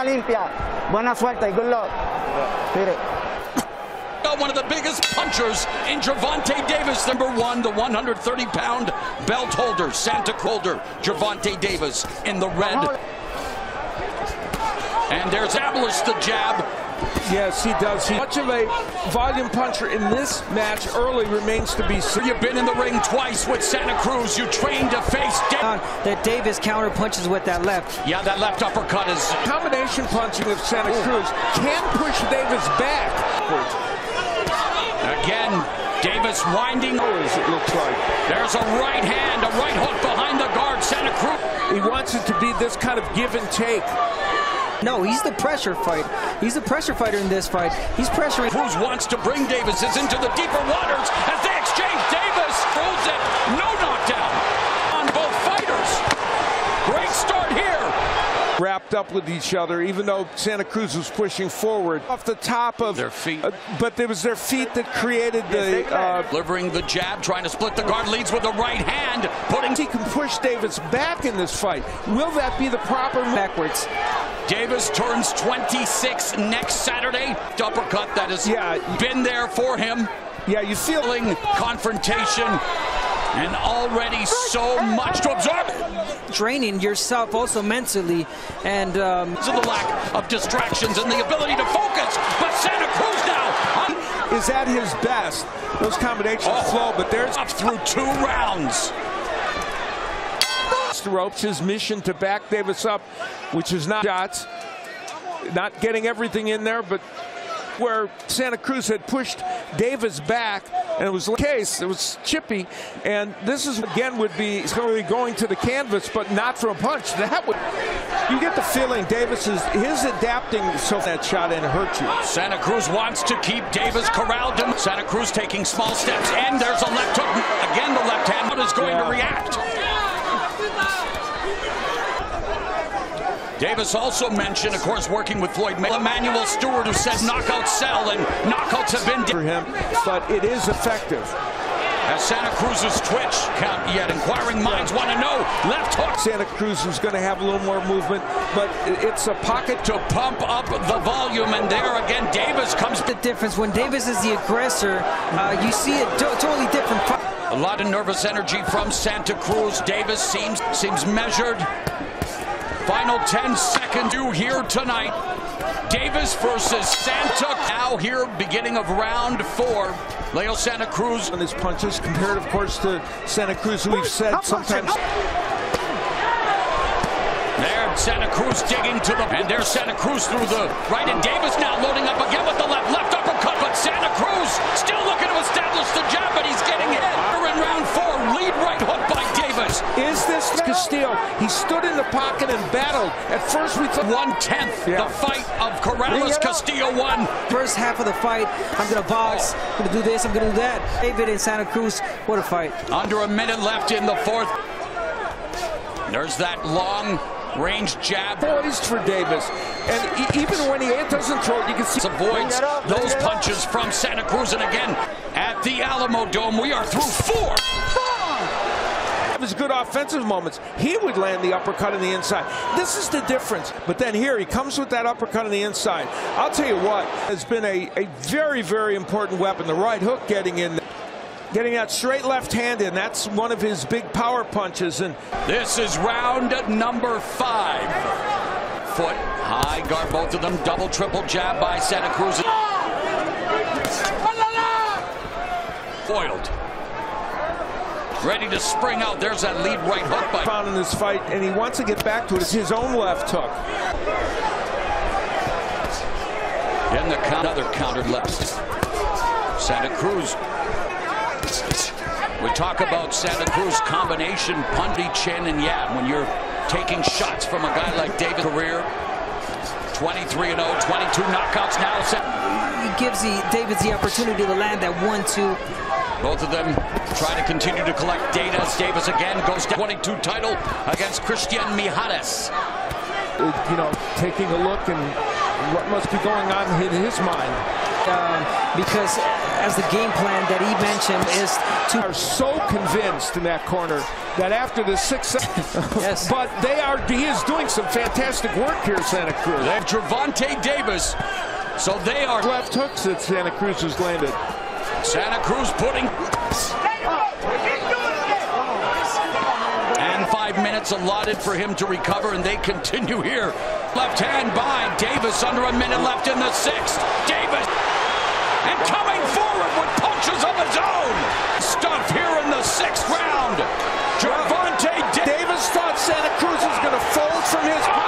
limpia. Buena suerte y good luck. One of the biggest punchers in Gervonta Davis, number one, the 130-pound belt holder, Santa Holder, Gervonta Davis in the red. And there's Abeles, the jab. Yes, he does. He much of a volume puncher in this match early remains to be seen. You've been in the ring twice with Santa Cruz. You trained to face down. Uh, that Davis counter punches with that left. Yeah, that left uppercut is combination punching of Santa Cruz can push Davis back. Again, Davis winding. It looks like there's a right hand, a right hook behind the guard. Santa Cruz. He wants it to be this kind of give and take. No, he's the pressure fight. He's the pressure fighter in this fight. He's pressuring. Cruz wants to bring Davis into the deeper waters as they exchange. Davis throws it. No knockdown on both fighters. Great start here. Wrapped up with each other, even though Santa Cruz was pushing forward off the top of their feet. Uh, but it was their feet that created the. Uh, Delivering the jab, trying to split the guard, leads with the right hand, putting. He can push Davis back in this fight. Will that be the proper backwards? Davis turns 26 next Saturday. Uppercut that has yeah. been there for him. Yeah, you feeling confrontation and already so much to absorb. Training yourself also mentally and um, the lack of distractions and the ability to focus. But Santa Cruz now is at his best. Those combinations oh, flow, but there's up through two rounds the ropes. His mission to back Davis up, which is not shots, not getting everything in there, but where Santa Cruz had pushed Davis back, and it was the case. It was chippy, and this is again would be going to the canvas, but not for a punch. That would you get the feeling Davis is his adapting so that shot and hurt you. Santa Cruz wants to keep Davis corralled. Santa Cruz taking small steps, and there's a left hook again. The left hand is going yeah. to react. Davis also mentioned, of course, working with Floyd Emanuel Stewart, who said knockout sell, and knockouts have been for him, but it is effective. As Santa Cruz's twitch count yet inquiring minds want to know left hook. Santa Cruz is going to have a little more movement, but it's a pocket to pump up the volume, and there again Davis comes. The difference when Davis is the aggressor, uh, you see a totally different. A lot of nervous energy from Santa Cruz. Davis seems seems measured. Final 10 seconds you here tonight. Davis versus Santa. Now here, beginning of round four. Leo Santa Cruz. And his punches compared, of course, to Santa Cruz, who we've said sometimes. There, Santa Cruz digging to the... And there's Santa Cruz through the right, and Davis now loading up again with the left. Left uppercut, but Santa Cruz still looking to establish the jab, but he's getting hit. In round four, lead right hook by Davis. Is this Castillo? He stood in the pocket and battled. At first, we thought one-tenth yeah. the fight of Corrales. Castillo won. First half of the fight, I'm going to box, I'm going to do this, I'm going to do that. David and Santa Cruz, what a fight. Under a minute left in the fourth. There's that long range jab. Poised for Davis. And even when he doesn't throw it, you can see. Avoids those punches from Santa Cruz. And again, at the Alamodome, we are through four. His good offensive moments, he would land the uppercut on the inside. This is the difference. But then here, he comes with that uppercut on the inside. I'll tell you what, has been a, a very, very important weapon. The right hook getting in getting that straight left hand in. That's one of his big power punches. And this is round number five. Foot high guard, both of them double, triple jab by Santa Cruz. Foiled. Ready to spring out. There's that lead right hook by. Found in this fight, and he wants to get back to it. It's his own left hook. And the count, another countered left. Santa Cruz we talk about Santa Cruz combination, pundy chin, and yeah, when you're taking shots from a guy like David career, 23 0, 22 knockouts now. He gives the David the opportunity to land that one-two. Both of them try to continue to collect data. Davis again goes to 22 title against Cristian Mijares. You know, taking a look and what must be going on in his mind. Um, because as the game plan that he mentioned is to are so convinced in that corner that after the six Yes. but they are he is doing some fantastic work here Santa Cruz They have Gervonta Davis. So they are left hooks that Santa Cruz has landed Santa Cruz putting. And five minutes allotted for him to recover, and they continue here. Left hand by Davis, under a minute left in the sixth. Davis, and coming forward with punches of his own. Stuff here in the sixth round. Gervonta Davis. Thought Santa Cruz was going to fold from his